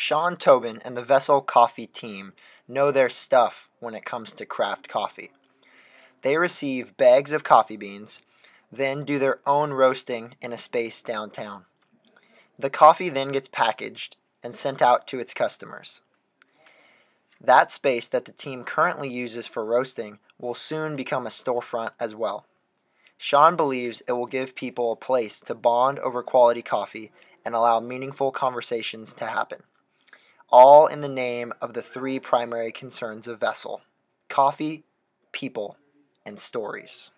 Sean Tobin and the Vessel Coffee team know their stuff when it comes to craft coffee. They receive bags of coffee beans, then do their own roasting in a space downtown. The coffee then gets packaged and sent out to its customers. That space that the team currently uses for roasting will soon become a storefront as well. Sean believes it will give people a place to bond over quality coffee and allow meaningful conversations to happen, all in the name of the three primary concerns of Vessel coffee, people, and stories.